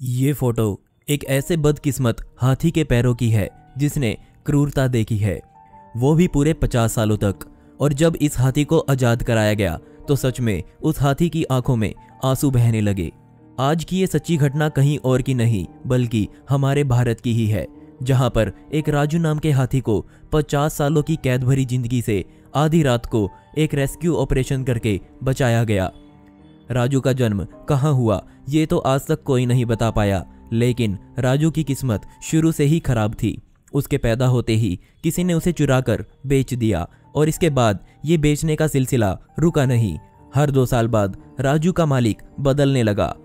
ये फ़ोटो एक ऐसे बदकिस्मत हाथी के पैरों की है, जिसने क्रूरता देखी है। वो भी पूरे पचास सालों तक। और जब इस हाथी को आज़ाद कराया गया तो सच में उस हाथी की आँखों में आँसू बहने लगे। आज की ये सच्ची घटना कहीं और की नहीं, बल्कि हमारे भारत की ही है, जहाँ पर एक राजू नाम के हाथी को 50 सालों की कैद भरी ज़िंदगी से आधी रात को एक रेस्क्यू ऑपरेशन करके बचाया गया। राजू का जन्म कहाँ हुआ, ये तो आज तक कोई नहीं बता पाया। लेकिन राजू की किस्मत शुरू से ही खराब थी। उसके पैदा होते ही किसी ने उसे चुरा कर बेच दिया और इसके बाद ये बेचने का सिलसिला रुका नहीं। हर दो साल बाद राजू का मालिक बदलने लगा।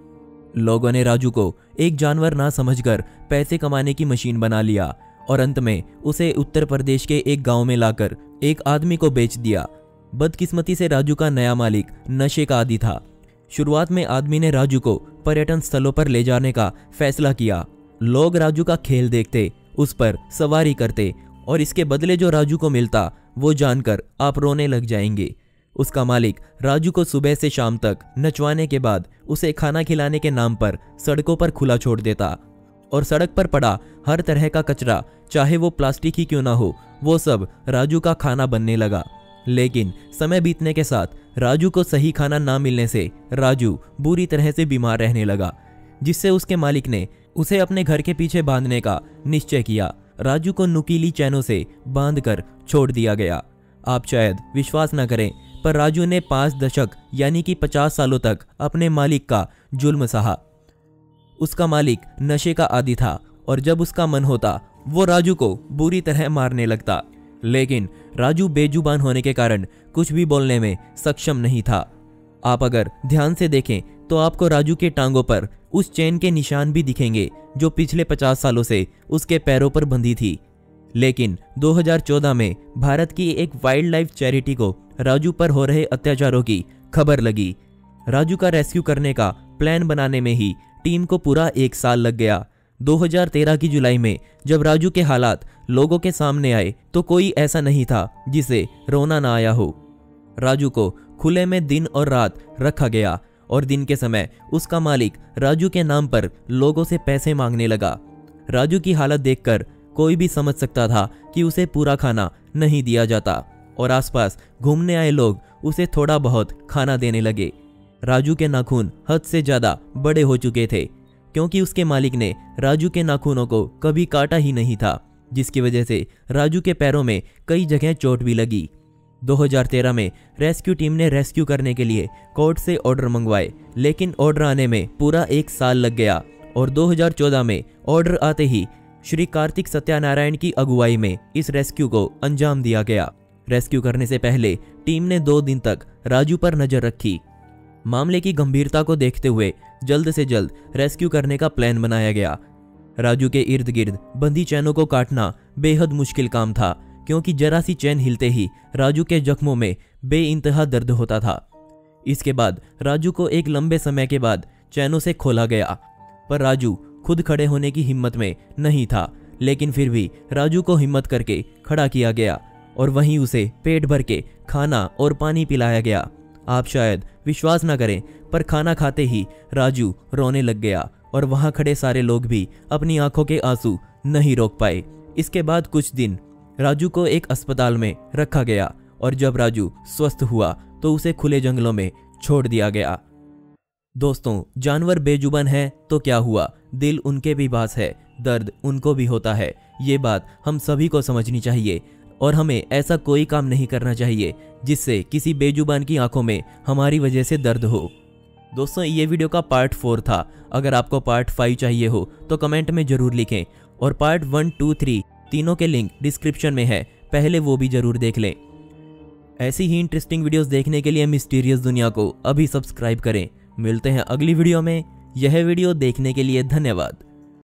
लोगों ने राजू को एक जानवर ना समझकर पैसे कमाने की मशीन बना लिया और अंत में उसे उत्तर प्रदेश के एक गाँव में लाकर एक आदमी को बेच दिया। बदकिस्मती से राजू का नया मालिक नशे का आदि था। शुरुआत में आदमी ने राजू को पर्यटन स्थलों पर ले जाने का फैसला किया। लोग राजू का खेल देखते, उस पर सवारी करते और इसके बदले जो राजू को मिलता, वो जानकर आप रोने लग जाएँगे। उसका मालिक राजू को सुबह से शाम तक नचवाने के बाद उसे खाना खिलाने के नाम पर सड़कों पर खुला छोड़ देता और सड़क पर पड़ा हर तरह का कचरा, चाहे वो प्लास्टिक ही क्यों ना हो, वो सब राजू का खाना बनने लगा। लेकिन समय बीतने के साथ राजू को सही खाना ना मिलने से राजू बुरी तरह से बीमार रहने लगा, जिससे उसके मालिक ने उसे अपने घर के पीछे बांधने का निश्चय किया। राजू को नुकीली चैनों से बांधकर छोड़ दिया गया। आप शायद विश्वास न करें, पर राजू ने पाँच दशक यानी कि पचास सालों तक अपने मालिक का जुल्म सहा। उसका मालिक नशे का आदि था और जब उसका मन होता, वो राजू को बुरी तरह मारने लगता। लेकिन राजू बेजुबान होने के कारण कुछ भी बोलने में सक्षम नहीं था। आप अगर ध्यान से देखें तो आपको राजू के टांगों पर उस चेन के निशान भी दिखेंगे, जो पिछले 50 सालों से उसके पैरों पर बंधी थी। लेकिन 2014 में भारत की एक वाइल्ड लाइफ चैरिटी को राजू पर हो रहे अत्याचारों की खबर लगी। राजू का रेस्क्यू करने का प्लान बनाने में ही टीम को पूरा एक साल लग गया। 2013 की जुलाई में जब राजू के हालात लोगों के सामने आए तो कोई ऐसा नहीं था जिसे रोना ना आया हो। राजू को खुले में दिन और रात रखा गया और दिन के समय उसका मालिक राजू के नाम पर लोगों से पैसे मांगने लगा। राजू की हालत देखकर कोई भी समझ सकता था कि उसे पूरा खाना नहीं दिया जाता और आसपास घूमने आए लोग उसे थोड़ा बहुत खाना देने लगे। राजू के नाखून हद से ज़्यादा बड़े हो चुके थे, क्योंकि उसके मालिक ने राजू के नाखूनों को कभी काटा ही नहीं था। जिसकी वजह से राजू के पैरों में कई जगह चोट भी लगी। 2013 में रेस्क्यू टीम ने रेस्क्यू करने के लिए कोर्ट से ऑर्डर मंगवाए, लेकिन ऑर्डर आने में पूरा एक साल लग गया और 2014 में ऑर्डर आते ही श्री कार्तिक सत्यानारायण की अगुवाई में इस रेस्क्यू को अंजाम दिया गया। रेस्क्यू करने से पहले टीम ने दो दिन तक राजू पर नज़र रखी। मामले की गंभीरता को देखते हुए जल्द से जल्द रेस्क्यू करने का प्लान बनाया गया। राजू के इर्द गिर्द बंदी चैनों को काटना बेहद मुश्किल काम था, क्योंकि जरा सी चैन हिलते ही राजू के जख्मों में बे इंतहा दर्द होता था। इसके बाद राजू को एक लंबे समय के बाद चैनों से खोला गया, पर राजू खुद खड़े होने की हिम्मत में नहीं था, लेकिन फिर भी राजू को हिम्मत करके खड़ा किया गया और वहीं उसे पेट भर के खाना और पानी पिलाया गया। आप शायद विश्वास ना करें, पर खाना खाते ही राजू रोने लग गया और वहाँ खड़े सारे लोग भी अपनी आँखों के आँसू नहीं रोक पाए। इसके बाद कुछ दिन राजू को एक अस्पताल में रखा गया और जब राजू स्वस्थ हुआ तो उसे खुले जंगलों में छोड़ दिया गया। दोस्तों, जानवर बेजुबान है तो क्या हुआ? दिल उनके भी पास है, दर्द उनको भी होता है। ये बात हम सभी को समझनी चाहिए और हमें ऐसा कोई काम नहीं करना चाहिए, जिससे किसी बेजुबान की आँखों में हमारी वजह से दर्द हो। दोस्तों, ये वीडियो का पार्ट फोर था। अगर आपको पार्ट फाइव चाहिए हो तो कमेंट में ज़रूर लिखें। और पार्ट वन, टू, थ्री तीनों के लिंक डिस्क्रिप्शन में है, पहले वो भी ज़रूर देख लें। ऐसी ही इंटरेस्टिंग वीडियोस देखने के लिए मिस्टीरियस दुनिया को अभी सब्सक्राइब करें। मिलते हैं अगली वीडियो में। यह वीडियो देखने के लिए धन्यवाद।